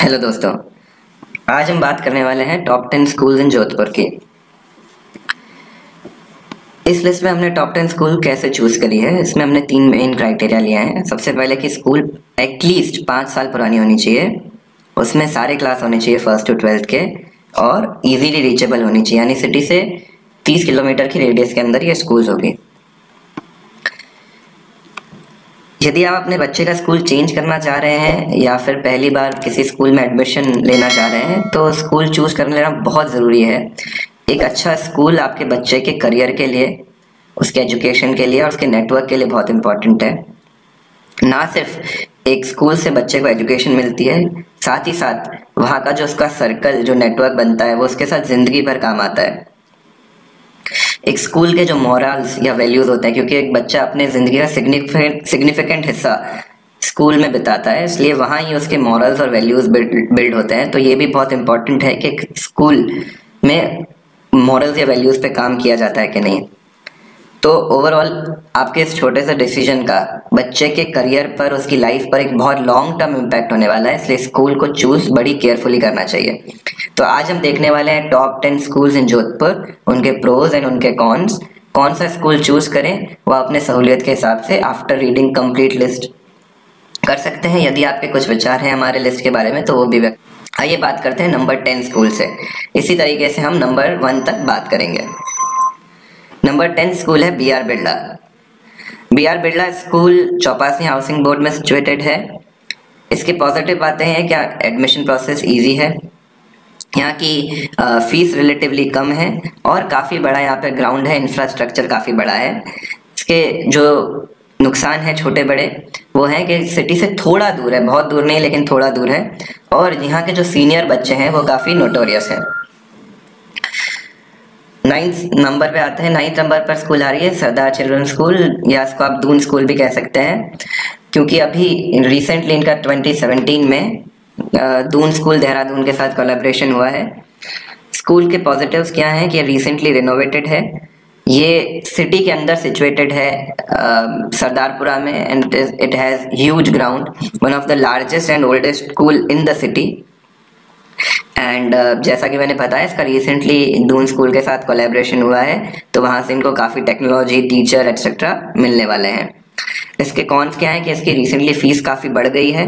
Hello दोस्तों, आज हम बात करने वाले हैं top ten schools in Jodhpur की। इस लिस्ट में हमने टॉप टेन स्कूल कैसे चूज़ करी है, इसमें हमने तीन मेन क्राइटेरिया लिया है। सबसे पहले कि स्कूल एटलीस्ट पाँच साल पुरानी होनी चाहिए, उसमें सारे क्लास होने चाहिए फ़र्स्ट टू ट्वेल्थ के, और इजीली रीचेबल होनी चाहिए। यानी सिटी से तीस किलोमीटर की रेडियस के अंदर ये स्कूल्स होगी। यदि आप अपने बच्चे का स्कूल चेंज करना चाह रहे हैं या फिर पहली बार किसी स्कूल में एडमिशन लेना चाह रहे हैं तो स्कूल चूज़ कर लेना बहुत ज़रूरी है। एक अच्छा स्कूल आपके बच्चे के करियर के लिए, उसके एजुकेशन के लिए और उसके नेटवर्क के लिए बहुत इंपॉर्टेंट है। ना सिर्फ़ एक स्कूल से बच्चे को एजुकेशन मिलती है, साथ ही साथ वहाँ का जो उसका सर्कल जो नेटवर्क बनता है, वो उसके साथ ज़िंदगी भर काम आता है। एक स्कूल के जो मॉरल्स या वैल्यूज़ होते हैं, क्योंकि एक बच्चा अपने ज़िंदगी का सिग्निफिकेंट सिग्निफिकेंट हिस्सा स्कूल में बिताता है, इसलिए वहाँ ही उसके मॉरल्स और वैल्यूज़ बिल्ड होते हैं। तो ये भी बहुत इंपॉर्टेंट है कि स्कूल में मॉरल्स या वैल्यूज़ पे काम किया जाता है कि नहीं। तो ओवरऑल आपके इस छोटे से डिसीज़न का, बच्चे के करियर पर, उसकी लाइफ पर एक बहुत लॉन्ग टर्म इम्पैक्ट होने वाला है, इसलिए स्कूल को चूज़ बड़ी केयरफुली करना चाहिए। तो आज हम देखने वाले हैं top ten schools in Jodhpur उनके प्रोज एंड उनके कॉन्स कौन सा स्कूल चूज़ करें, वह अपने सहूलियत के हिसाब से आफ्टर रीडिंग कंप्लीट लिस्ट कर सकते हैं। यदि आपके कुछ विचार हैं हमारे लिस्ट के बारे में तो वो भी आइए बात करते हैं नंबर टेन स्कूल से। इसी तरीके से हम नंबर वन तक बात करेंगे। नंबर टेन स्कूल है B R Birla B R Birla school Chopasni housing board में सिचुएटेड है. इसके पॉजिटिव बातें हैं क्या एडमिशन प्रोसेस इजी है. यहाँ की फ़ीस रिलेटिवली कम है और काफ़ी बड़ा यहाँ पे ग्राउंड है इंफ्रास्ट्रक्चर काफ़ी बड़ा है. इसके जो नुकसान है छोटे बड़े, वो है कि सिटी से थोड़ा दूर है, बहुत दूर नहीं लेकिन थोड़ा दूर है. और यहाँ के जो सीनियर बच्चे हैं, वो काफ़ी नोटोरियस है. नाइन्थ नंबर पे आते हैं नाइन्थ नंबर पर स्कूल आ रही है सरदार चिल्ड्रन स्कूल या इसको आप दून स्कूल भी कह सकते हैं, क्योंकि अभी रिसेंटली इनका 2017 में दून स्कूल देहरादून के साथ कोलेब्रेशन हुआ है। स्कूल के पॉजिटिव्स क्या हैं कि रिसेंटली रिनोवेटेड है। ये सिटी के अंदर सिचुएटेड है सरदारपुरा में and it has huge ground one of the largest and oldest school in the city and uh, जैसा कि मैंने बताया इसका रिसेंटली दून स्कूल के साथ कोलेब्रेशन हुआ है तो वहाँ से इनको काफ़ी टेक्नोलॉजी टीचर एक्सेट्रा मिलने वाले हैं। इसके कॉन्स क्या है कि इसकी रिसेंटली फ़ीस काफ़ी बढ़ गई है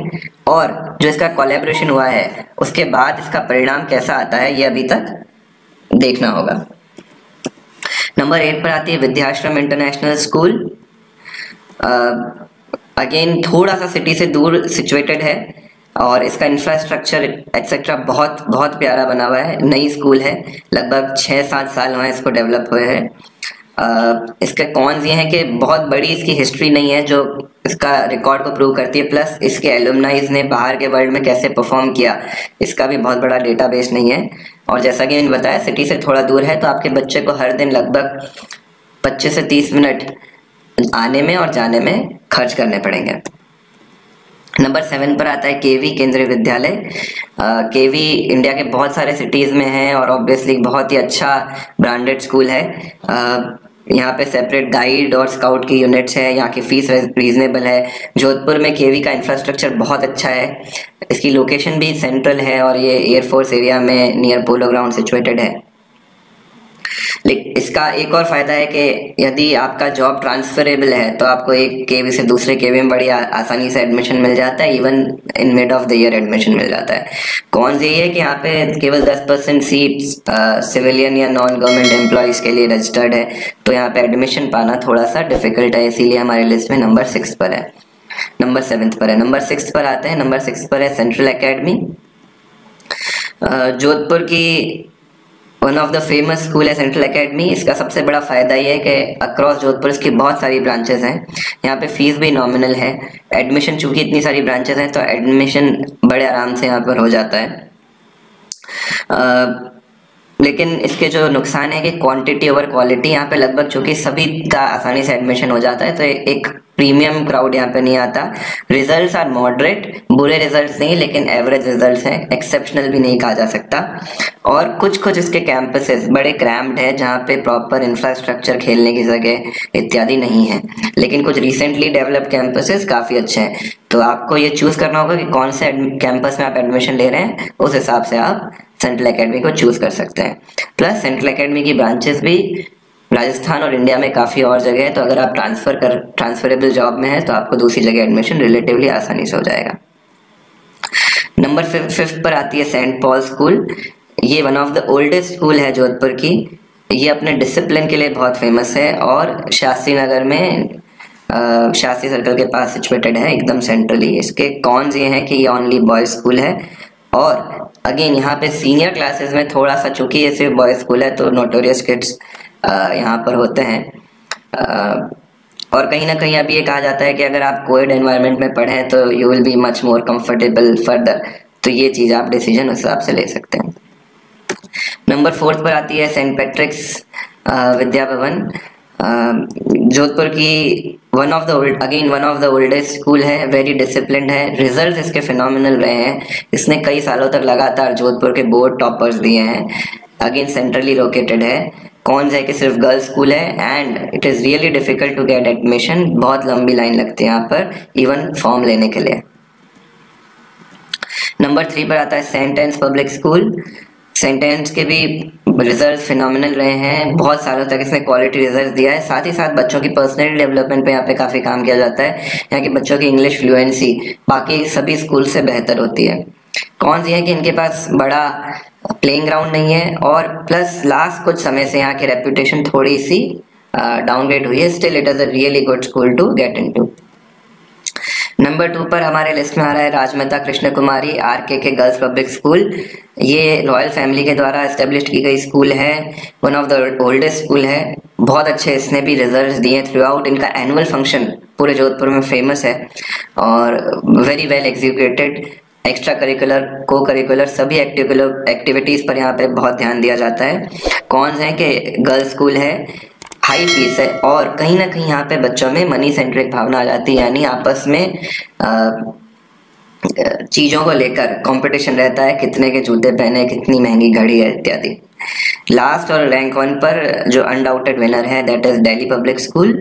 और जो इसका कोलेब्रेशन हुआ है उसके बाद इसका परिणाम कैसा आता है ये अभी तक देखना होगा। नंबर एट पर आती है विद्याश्रम इंटरनेशनल स्कूल अगेन थोड़ा सा सिटी से दूर सिचुएटेड है और इसका इंफ्रास्ट्रक्चर एक्सेट्रा बहुत बहुत प्यारा बना हुआ है। नई स्कूल है, लगभग छः सात साल हुए इसको डेवलप हुए हैं। इसके कॉन्स ये हैं कि बहुत बड़ी इसकी हिस्ट्री नहीं है, जो इसका रिकॉर्ड को प्रूव करती है। प्लस इसके एलुमनाइज ने बाहर के वर्ल्ड में कैसे परफॉर्म किया, इसका भी बहुत बड़ा डेटाबेस नहीं है। और जैसा कि मैंने बताया सिटी से थोड़ा दूर है तो आपके बच्चे को हर दिन लगभग पच्चीस से तीस मिनट आने में और जाने में खर्च करने पड़ेंगे। नंबर सेवन पर आता है केवी केंद्रीय विद्यालय। केवी इंडिया के बहुत सारे सिटीज़ में है और ऑब्वियसली बहुत ही अच्छा ब्रांडेड स्कूल है। uh, यहाँ पे सेपरेट गाइड और स्काउट की यूनिट्स है यहाँ की फ़ीस रीजनेबल है। जोधपुर में केवी का इंफ्रास्ट्रक्चर बहुत अच्छा है। इसकी लोकेशन भी सेंट्रल है और ये एयरफोर्स एरिया में नियर पोलो ग्राउंड सिचुएटेड है। इसका एक और फ़ायदा है कि यदि आपका जॉब ट्रांसफरेबल है तो आपको एक केवी से दूसरे केवी में बड़ी आसानी से एडमिशन मिल जाता है even in mid of the year admission मिल जाता है। कौन सी है कि यहाँ पे केवल 10 परसेंट सीट सिविलियन या नॉन गवर्नमेंट एम्प्लॉयज़ के लिए रजिस्टर्ड है तो यहाँ पे एडमिशन पाना थोड़ा सा डिफ़िकल्ट है, इसीलिए हमारे लिस्ट में नंबर सिक्स पर है। नंबर सेवेंथ पर है। नंबर सिक्स पर आते हैं। नंबर सिक्स पर है सेंट्रल अकेडमी जोधपुर की one of the famous school है सेंट्रल अकेडमी इसका सबसे बड़ा फ़ायदा ये है कि अक्रॉस जोधपुर इसकी बहुत सारी ब्रांचेस हैं। यहाँ पे फ़ीस भी नॉमिनल है। एडमिशन चूँकि इतनी सारी ब्रांचेस हैं तो एडमिशन बड़े आराम से यहाँ पर हो जाता है। uh, लेकिन इसके जो नुकसान है कि क्वांटिटी ओवर क्वालिटी यहाँ पे लगभग चूँकि सभी का आसानी से एडमिशन हो जाता है तो एक प्रीमियम क्राउड यहाँ पे नहीं आता। रिजल्ट्स आर मॉडरेट बुरे रिजल्ट्स नहीं, लेकिन एवरेज रिजल्ट्स हैं। एक्सेप्शनल भी नहीं कहा जा सकता। और कुछ कुछ इसके कैंपसेस बड़े क्रैम्ड है, जहाँ पे प्रॉपर इंफ्रास्ट्रक्चर खेलने की जगह इत्यादि नहीं है। लेकिन कुछ रिसेंटली डेवलप्ड कैंपसेस काफ़ी अच्छे हैं। तो आपको ये चूज़ करना होगा कि कौन से कैंपस में आप एडमिशन ले रहे हैं। उस हिसाब से आप सेंट्रल अकेडमी को चूज़ कर सकते हैं। प्लस सेंट्रल अकेडमी की ब्रांचेस भी राजस्थान और इंडिया में काफ़ी और जगह है तो अगर आप ट्रांसफ़र कर ट्रांसफरेबल जॉब में है तो आपको दूसरी जगह एडमिशन रिलेटिवली आसानी से हो जाएगा। नंबर फिफ्थ पर आती है सेंट पॉल स्कूल ये one of the oldest school है जोधपुर की। ये अपने डिसिप्लिन के लिए बहुत फ़ेमस है और शास्त्री नगर में शास्त्री सर्कल के पास सिचुएटेड है, एकदम सेंट्रली इसके कॉन्स ये हैं कि ये ओनली बॉयज़ स्कूल है और अगेन यहाँ पे सीनियर क्लासेस में थोड़ा सा चूँकि ये सिर्फ़ बॉयज़ स्कूल है तो नोटोरियस किड्स यहाँ पर होते हैं। और कहीं ना कहीं अभी ये कहा जाता है कि अगर आप कोविड एनवायरनमेंट में पढ़ें तो you will be much more comfortable further तो ये चीज़ आप डिसीज़न उस हिसाब से ले सकते हैं। नंबर फोर्थ पर आती है सेंट पैट्रिक्स विद्या भवन जोधपुर की one of the old again one of the oldest school है वेरी डिसिप्लिन है. रिज़ल्ट इसके फिनोमिनल रहे हैं. इसने कई सालों तक लगातार जोधपुर के बोर्ड टॉपर्स दिए हैं. अगेन सेंट्रली लोकेटेड है. कौन है कि सिर्फ़ गर्ल्स स्कूल है and it is really difficult to get admission बहुत लंबी लाइन लगती है यहाँ पर इवन फॉर्म लेने के लिए. नंबर थ्री पर आता है सेंटेंस पब्लिक स्कूल सेंटेंस के भी रिज़ल्ट फिनोमिनल रहे हैं। बहुत सालों तक इसने क्वालिटी रिज़ल्ट दिया है। साथ ही साथ बच्चों की पर्सनल डेवलपमेंट पे यहाँ पे काफ़ी काम किया जाता है। यहाँ के बच्चों की इंग्लिश फ्लुएंसी बाकी सभी स्कूल से बेहतर होती है। कौन सी है कि इनके पास बड़ा प्लेइंग ग्राउंड नहीं है और प्लस लास्ट कुछ समय से यहाँ की रेपुटेशन थोड़ी सी डाउनग्रेड हुई है। Still it is a really good school to get in to number two पर हमारे लिस्ट में आ रहा है राजमाता Krishna Kumari R K K girls public school. ये रॉयल फैमिली के द्वारा एस्टेब्लिश की गई स्कूल है, one of the oldest school है। बहुत अच्छे इसने भी रिज़ल्ट दिए थ्रू आउट इनका एनुअल फ़ंक्शन पूरे जोधपुर में फ़ेमस है। और very well executed extracurricular cocurricular सभी एक्टिविटीज़ पर यहाँ पे बहुत ध्यान दिया जाता है। कौन है कि गर्ल्स स्कूल है हाई फ़ीस है और कहीं ना कहीं यहाँ पे बच्चों में मनी सेंट्रिक भावना आ जाती है, यानी आपस में चीज़ों को लेकर कंपटीशन रहता है, कितने के जूते पहने, कितनी महँगी घड़ी है इत्यादि। लास्ट और रैंक वन पर जो अनडाउटेड विनर है that is Delhi public school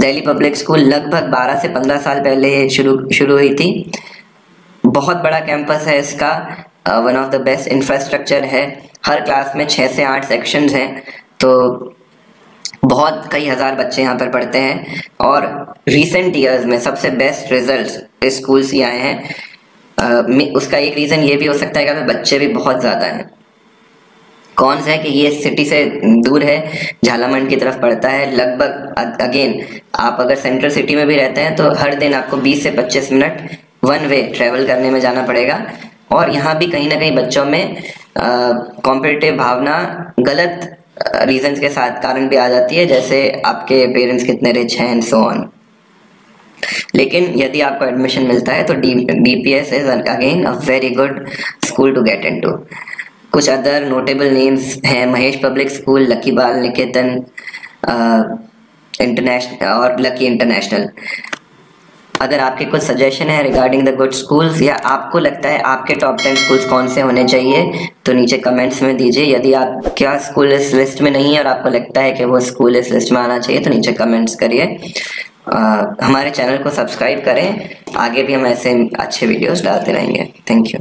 Delhi public school लगभग 12 से 15 साल पहले शुरू शुरू हुई थी। बहुत बड़ा कैंपस है इसका one of the best infrastructure है। हर क्लास में छः से आठ सेक्शंस हैं तो बहुत कई हज़ार बच्चे यहाँ पर पढ़ते हैं और रिसेंट ईयर्स में सबसे बेस्ट रिज़ल्ट स्कूल से आए हैं। उसका एक रीज़न ये भी हो सकता है कि बच्चे भी बहुत ज़्यादा हैं। कौन सा है कि ये सिटी से दूर है, झालामंड की तरफ़ पड़ता है। लगभग अगेन आप अगर सेंट्रल सिटी में भी रहते हैं तो हर दिन आपको 20 से 25 मिनट वन वे ट्रेवल करने में जाना पड़ेगा। और यहाँ भी कहीं ना कहीं बच्चों में कॉम्पिटिटिव भावना गलत रीजंस के साथ कारण भी आ जाती है, जैसे आपके पेरेंट्स कितने रिच हैं एंड सो ऑन लेकिन यदि आपको एडमिशन मिलता है तो D D P S is again a very good school to get in to कुछ अदर नोटेबल नेम्स हैं Mahesh public school Lucky Bal Niketan international और लकी इंटरनेशनल अगर आपके कुछ सजेशन है रिगार्डिंग द गुड स्कूल्स या आपको लगता है आपके टॉप टेन स्कूल्स कौन से होने चाहिए तो नीचे कमेंट्स में दीजिए। यदि आप क्या स्कूल इस लिस्ट में नहीं है और आपको लगता है कि वो स्कूल इस लिस्ट में आना चाहिए तो नीचे कमेंट्स करिए। हमारे चैनल को सब्सक्राइब करें। आगे भी हम ऐसे अच्छे वीडियोज़ डालते रहेंगे। Thank you